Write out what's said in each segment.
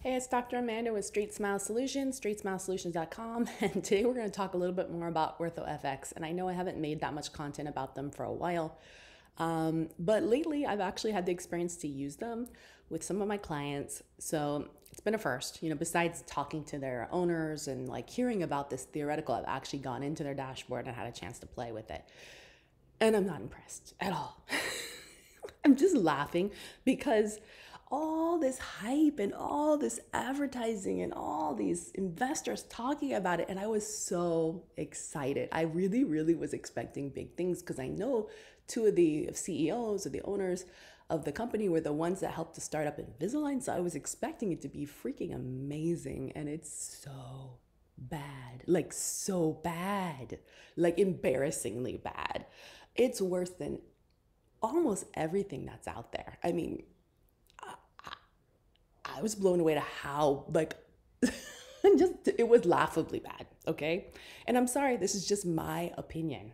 Hey, it's Dr. Amanda with Straight Smile Solutions, straightsmilesolutions.com, and today we're going to talk a little bit more about OrthoFX. And I know I haven't made that much content about them for a while, um, but lately I've actually had the experience to use them with some of my clients. So it's been a first, you know, besides talking to their owners and like hearing about this theoretical, I've actually gone into their dashboard and had a chance to play with it. And I'm not impressed at all. I'm just laughing because all this hype and all this advertising and all these investors talking about it. And I was so excited. I really, really was expecting big things because I know two of the CEOs or the owners of the company were the ones that helped to start up Invisalign. So I was expecting it to be freaking amazing. And it's so bad. Like, so bad. Like, embarrassingly bad. It's worse than almost everything that's out there. I mean, I was blown away to how like just it was laughably bad, okay? And I'm sorry, this is just my opinion.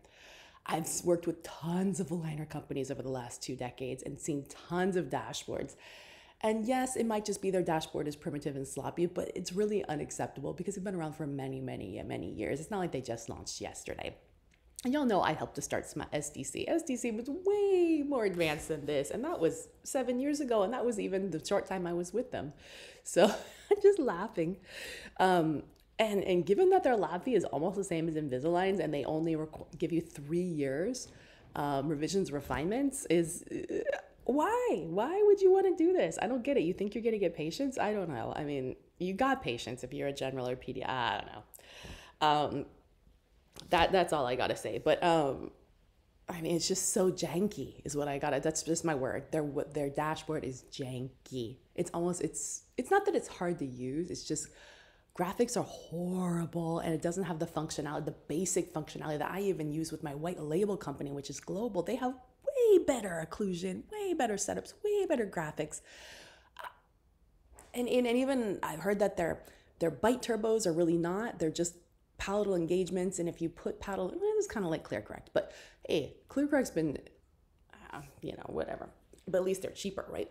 I've worked with tons of aligner companies over the last two decades and seen tons of dashboards. And yes, it might just be their dashboard is primitive and sloppy, but it's really unacceptable because they've been around for many, many, many years. It's not like they just launched yesterday y'all know I helped to start SDC. SDC was way more advanced than this, and that was seven years ago, and that was even the short time I was with them. So I'm just laughing. Um, and, and given that their lab fee is almost the same as Invisalign's, and they only rec- give you three years um, revisions refinements, is uh, why? Why would you want to do this? I don't get it. You think you're going to get patients? I don't know. I mean, you got patients if you're a general or PD. I don't know. Um, that that's all I gotta say. But um, I mean, it's just so janky, is what I gotta. That's just my word. Their their dashboard is janky. It's almost it's it's not that it's hard to use. It's just graphics are horrible and it doesn't have the functionality, the basic functionality that I even use with my white label company, which is global. They have way better occlusion, way better setups, way better graphics. And, and, and even I've heard that their their bite turbos are really not. They're just palatal engagements. And if you put palatal, well, kind of like ClearCorrect, but hey, ClearCorrect's been, uh, you know, whatever. But at least they're cheaper, right?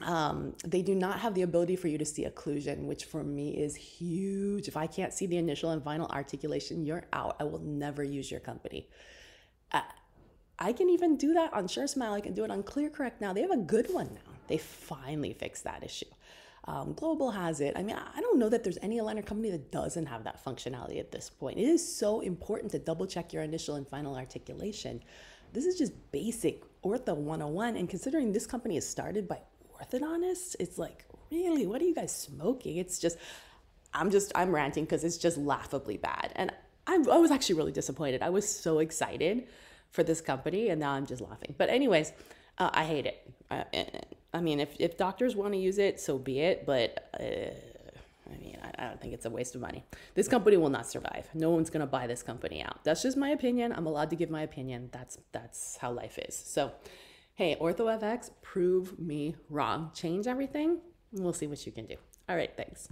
Um, they do not have the ability for you to see occlusion, which for me is huge. If I can't see the initial and final articulation, you're out. I will never use your company. Uh, I can even do that on SureSmile. I can do it on ClearCorrect now. They have a good one now. They finally fixed that issue. Um, Global has it. I mean, I don't know that there's any aligner company that doesn't have that functionality at this point. It is so important to double check your initial and final articulation. This is just basic ortho 101. And considering this company is started by orthodontists, it's like, really, what are you guys smoking? It's just, I'm just, I'm ranting because it's just laughably bad. And I, I was actually really disappointed. I was so excited for this company and now I'm just laughing. But, anyways, uh, I hate it. Uh, I mean, if, if doctors want to use it, so be it. But uh, I mean, I, I, don't think it's a waste of money. This company will not survive. No one's going to buy this company out. That's just my opinion. I'm allowed to give my opinion. That's that's how life is. So, hey, OrthoFX, prove me wrong. Change everything. We'll see what you can do. All right, thanks.